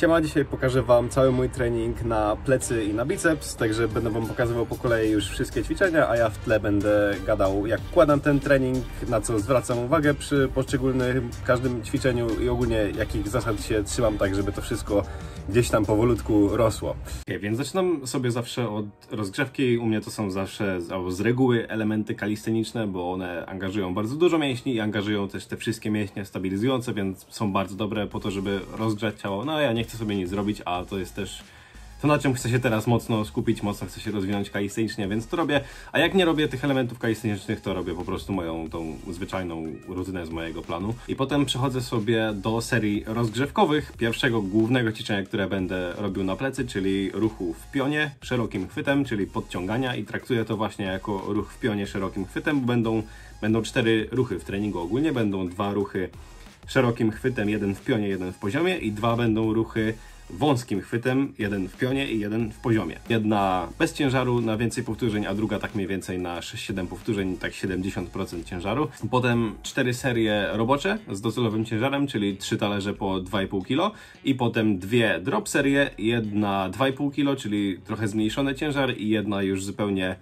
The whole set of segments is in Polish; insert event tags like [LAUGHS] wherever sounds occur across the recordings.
Siema, dzisiaj pokażę Wam cały mój trening na plecy i na biceps, także będę Wam pokazywał po kolei już wszystkie ćwiczenia, a ja w tle będę gadał jak układam ten trening, na co zwracam uwagę przy poszczególnym każdym ćwiczeniu i ogólnie jakich zasad się trzymam, tak żeby to wszystko gdzieś tam powolutku rosło. Okay, więc zaczynam sobie zawsze od rozgrzewki, u mnie to są zawsze albo z reguły elementy kalisteniczne, bo one angażują bardzo dużo mięśni i angażują też te wszystkie mięśnie stabilizujące, więc są bardzo dobre po to, żeby rozgrzać ciało. No ja nie chcę sobie nic zrobić, a to jest też to, na czym chcę się teraz mocno skupić, mocno chcę się rozwinąć kalistenicznie, więc to robię. A jak nie robię tych elementów kalistenicznych, to robię po prostu moją tą zwyczajną rutynę z mojego planu. I potem przechodzę sobie do serii rozgrzewkowych, pierwszego głównego ćwiczenia, które będę robił na plecy, czyli ruchu w pionie szerokim chwytem, czyli podciągania i traktuję to właśnie jako ruch w pionie szerokim chwytem, bo będą, będą cztery ruchy w treningu ogólnie, będą dwa ruchy szerokim chwytem, jeden w pionie, jeden w poziomie i dwa będą ruchy wąskim chwytem, jeden w pionie i jeden w poziomie. Jedna bez ciężaru na więcej powtórzeń, a druga tak mniej więcej na 6-7 powtórzeń, tak 70% ciężaru. Potem cztery serie robocze z docelowym ciężarem, czyli trzy talerze po 2,5 kg i potem dwie drop serie, jedna 2,5 kg, czyli trochę zmniejszony ciężar i jedna już zupełnie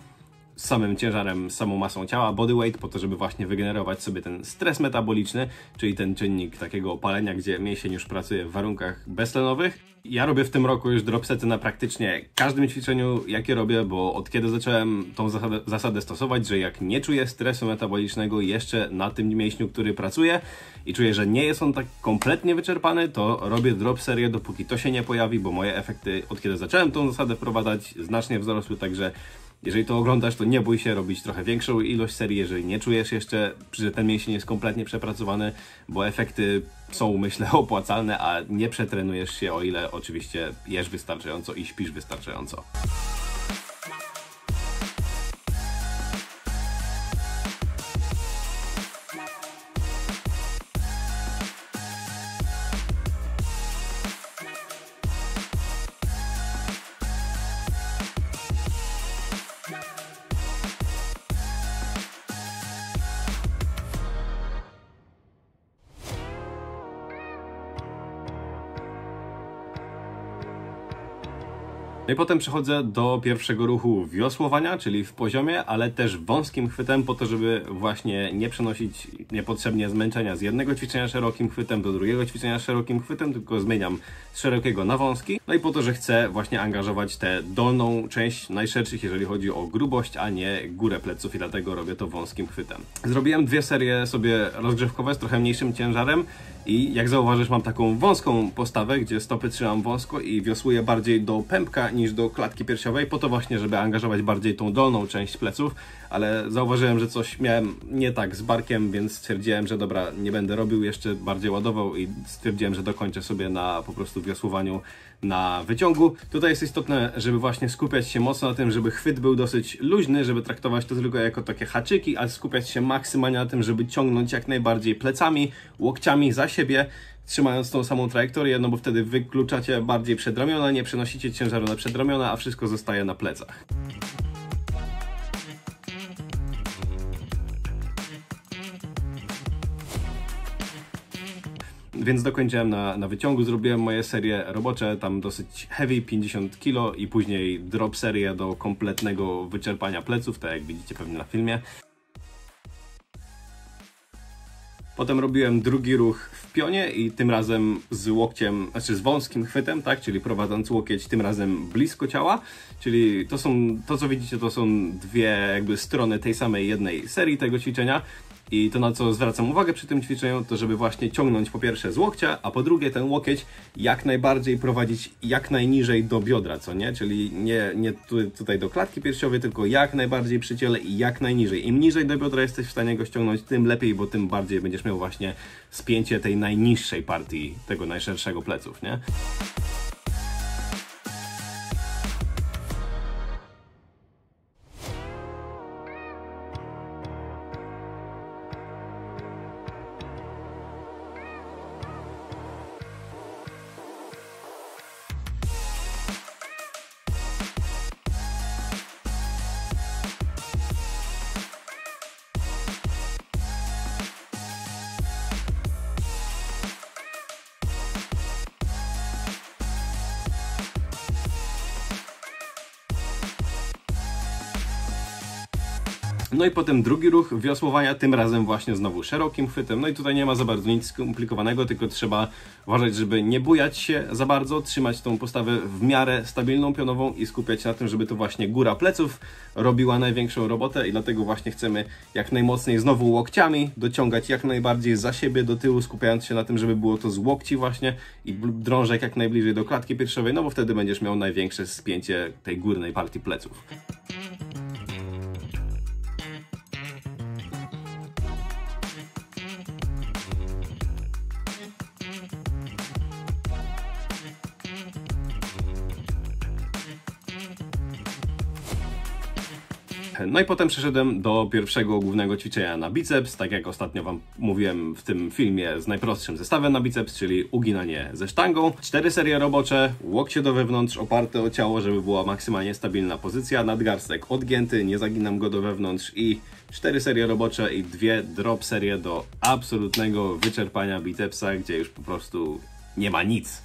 samym ciężarem, samą masą ciała, bodyweight, po to, żeby właśnie wygenerować sobie ten stres metaboliczny, czyli ten czynnik takiego opalenia, gdzie mięsień już pracuje w warunkach beztlenowych. Ja robię w tym roku już dropsety na praktycznie każdym ćwiczeniu, jakie robię, bo od kiedy zacząłem tą zasadę, zasadę stosować, że jak nie czuję stresu metabolicznego jeszcze na tym mięśniu, który pracuje i czuję, że nie jest on tak kompletnie wyczerpany, to robię drop serię, dopóki to się nie pojawi, bo moje efekty od kiedy zacząłem tą zasadę wprowadzać znacznie wzrosły, także jeżeli to oglądasz, to nie bój się robić trochę większą ilość serii, jeżeli nie czujesz jeszcze, że ten mięsień jest kompletnie przepracowany, bo efekty są, myślę, [LAUGHS] opłacalne, a nie przetrenujesz się, o ile oczywiście jesz wystarczająco i śpisz wystarczająco. No i potem przechodzę do pierwszego ruchu wiosłowania, czyli w poziomie, ale też wąskim chwytem, po to, żeby właśnie nie przenosić niepotrzebnie zmęczenia z jednego ćwiczenia szerokim chwytem do drugiego ćwiczenia szerokim chwytem, tylko zmieniam z szerokiego na wąski. No i po to, że chcę właśnie angażować tę dolną część najszerszych, jeżeli chodzi o grubość, a nie górę pleców i dlatego robię to wąskim chwytem. Zrobiłem dwie serie sobie rozgrzewkowe z trochę mniejszym ciężarem i jak zauważysz mam taką wąską postawę, gdzie stopy trzymam wąsko i wiosłuję bardziej do pępka niż do klatki piersiowej, po to właśnie, żeby angażować bardziej tą dolną część pleców, ale zauważyłem, że coś miałem nie tak z barkiem, więc stwierdziłem, że dobra, nie będę robił, jeszcze bardziej ładował i stwierdziłem, że dokończę sobie na po prostu wiosłowaniu na wyciągu. Tutaj jest istotne, żeby właśnie skupiać się mocno na tym, żeby chwyt był dosyć luźny, żeby traktować to tylko jako takie haczyki, ale skupiać się maksymalnie na tym, żeby ciągnąć jak najbardziej plecami, łokciami za siebie, trzymając tą samą trajektorię, no bo wtedy wykluczacie bardziej przedramiona, nie przenosicie ciężaru na przedramiona, a wszystko zostaje na plecach. Więc dokończyłem na, na wyciągu, zrobiłem moje serie robocze, tam dosyć heavy, 50 kg i później drop serię do kompletnego wyczerpania pleców, tak jak widzicie pewnie na filmie. Potem robiłem drugi ruch w pionie i tym razem z łokciem, znaczy z wąskim chwytem, tak, czyli prowadząc łokieć tym razem blisko ciała, czyli to są, to co widzicie to są dwie jakby strony tej samej jednej serii tego ćwiczenia. I to na co zwracam uwagę przy tym ćwiczeniu, to żeby właśnie ciągnąć po pierwsze z łokcia, a po drugie ten łokieć jak najbardziej prowadzić jak najniżej do biodra, co nie? Czyli nie, nie tu, tutaj do klatki piersiowej, tylko jak najbardziej przy ciele i jak najniżej. Im niżej do biodra jesteś w stanie go ściągnąć, tym lepiej, bo tym bardziej będziesz miał właśnie spięcie tej najniższej partii tego najszerszego pleców, nie? No i potem drugi ruch wiosłowania, tym razem właśnie znowu szerokim chwytem. No i tutaj nie ma za bardzo nic skomplikowanego, tylko trzeba uważać, żeby nie bujać się za bardzo, trzymać tą postawę w miarę stabilną, pionową i skupiać się na tym, żeby to właśnie góra pleców robiła największą robotę i dlatego właśnie chcemy jak najmocniej znowu łokciami dociągać jak najbardziej za siebie do tyłu, skupiając się na tym, żeby było to z łokci właśnie i drążek jak najbliżej do klatki piersiowej, no bo wtedy będziesz miał największe spięcie tej górnej partii pleców. No i potem przeszedłem do pierwszego głównego ćwiczenia na biceps, tak jak ostatnio Wam mówiłem w tym filmie z najprostszym zestawem na biceps, czyli uginanie ze sztangą. Cztery serie robocze, łokcie do wewnątrz, oparte o ciało, żeby była maksymalnie stabilna pozycja, nadgarstek odgięty, nie zaginam go do wewnątrz i cztery serie robocze i dwie drop serie do absolutnego wyczerpania bicepsa, gdzie już po prostu nie ma nic.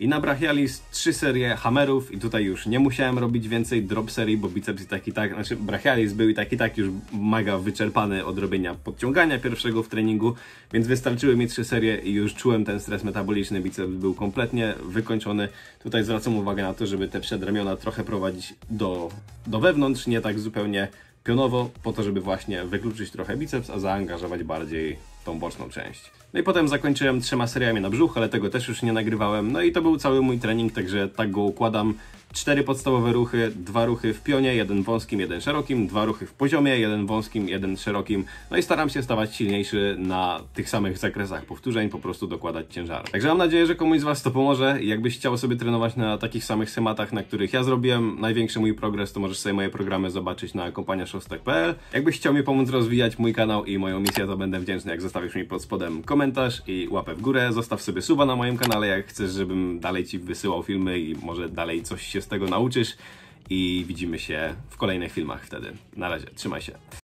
I na Brachialis trzy serie hammerów i tutaj już nie musiałem robić więcej drop serii, bo biceps i tak i tak, znaczy Brachialis był i tak i tak już mega wyczerpany od robienia podciągania pierwszego w treningu, więc wystarczyły mi trzy serie i już czułem ten stres metaboliczny, biceps był kompletnie wykończony. Tutaj zwracam uwagę na to, żeby te przedramiona trochę prowadzić do, do wewnątrz, nie tak zupełnie pionowo, po to, żeby właśnie wykluczyć trochę biceps, a zaangażować bardziej tą boczną część. No i potem zakończyłem trzema seriami na brzuch, ale tego też już nie nagrywałem. No i to był cały mój trening, także tak go układam. Cztery podstawowe ruchy, dwa ruchy w pionie, jeden wąskim, jeden szerokim, dwa ruchy w poziomie, jeden wąskim, jeden szerokim. No i staram się stawać silniejszy na tych samych zakresach powtórzeń, po prostu dokładać ciężar. Także mam nadzieję, że komuś z Was to pomoże. Jakbyś chciał sobie trenować na takich samych schematach, na których ja zrobiłem największy mój progres, to możesz sobie moje programy zobaczyć na kompaniaszostek.pl. Jakbyś chciał mi pomóc rozwijać mój kanał i moją misję, to będę wdzięczny, jak zostawisz mi pod spodem komentarz i łapę w górę. Zostaw sobie suba na moim kanale, jak chcesz, żebym dalej Ci wysyłał filmy i może dalej coś się z tego nauczysz i widzimy się w kolejnych filmach wtedy. Na razie, trzymaj się.